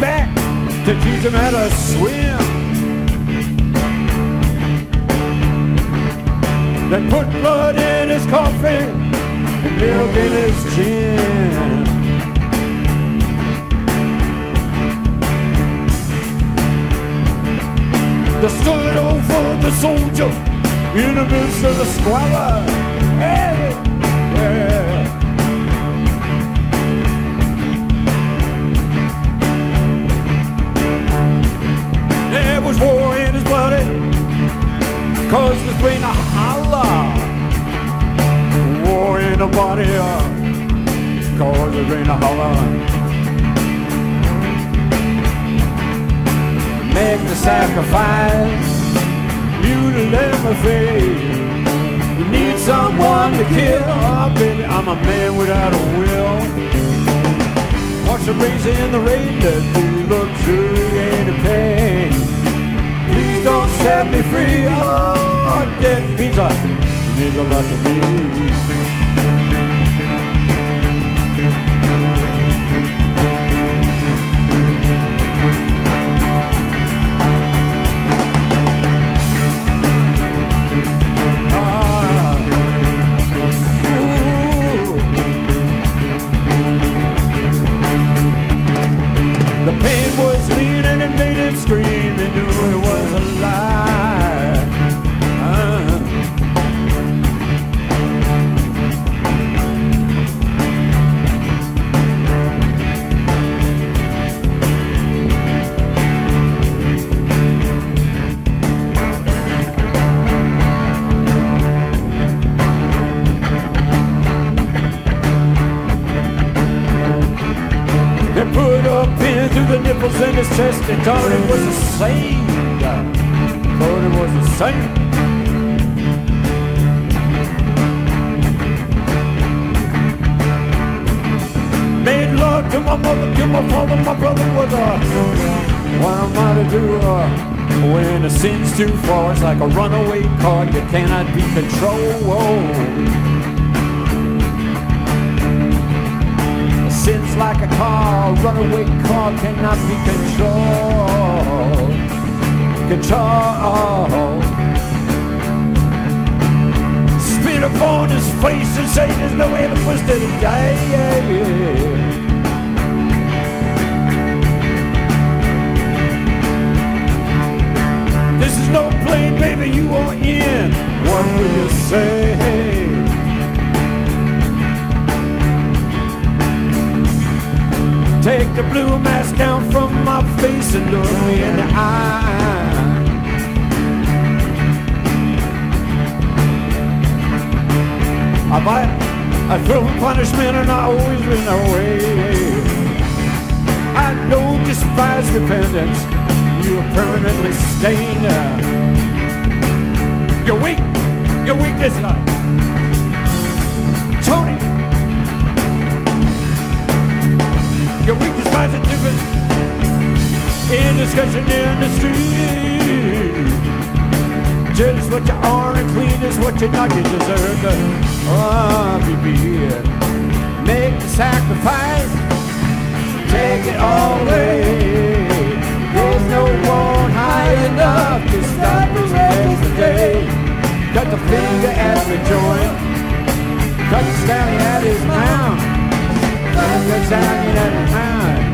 to teach him how to swim. They put blood in his coffee and milk in his chin. They stood over the soldier in the midst of the squalor. Hey, blood, cause there's been a holler. War in the body, cause there's been a holler. Make the sacrifice, you to let me fade. You need someone to kill, oh, baby, I'm a man without a will. Watch the breeze in the rain, let me luxuriate and pain. Please don't set me free. Oh, dead I means a lot to me. A pin through the nipples in his chest and thought it was a saint. Thought it was a saint. Made love to my mother, to my father, my brother was a. What am I to do? Uh, when the sin's too far, it's like a runaway car, you cannot be controlled. Like a car, a runaway car cannot be controlled. Control. Spit upon his face and say there's no way to push the day. Take the blue mask down from my face and look me in the eye. I bite, I throw punishment and I always win away. I don't despise repentance, you are permanently stained. You're weak, you're weak Finds a difference in discussion in the street. Just what you are and clean is what you're not. You deserve the oh, baby. Make the sacrifice, take it all away. There's no one high enough to stop us yesterday. Cut the finger at the joint, cut the stallion at his mouth. Cut the stallion at his mouth